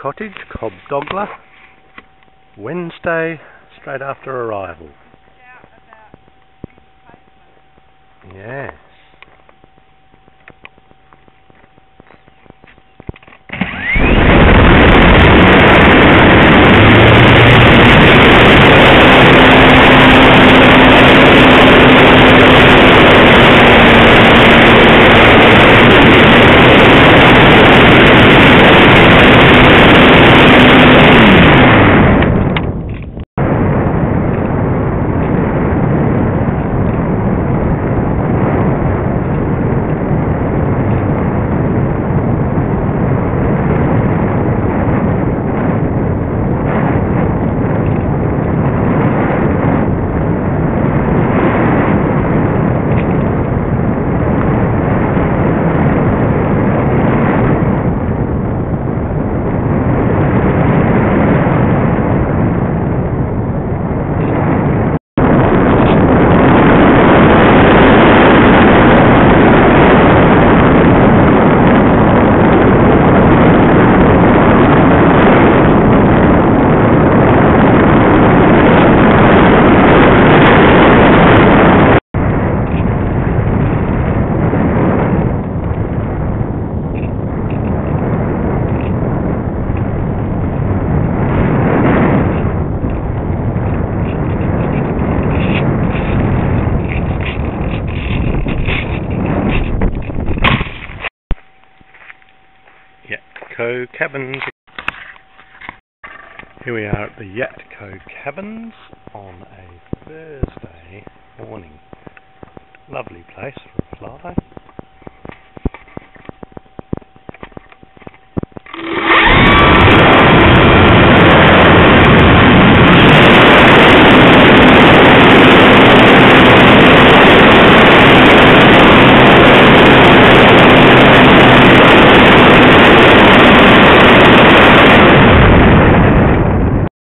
Cottage, Cobb Dogler, Wednesday, straight after arrival. Yes. Yatco Cabins. Here we are at the Yatco Cabins on a Thursday morning. Lovely place for a fly.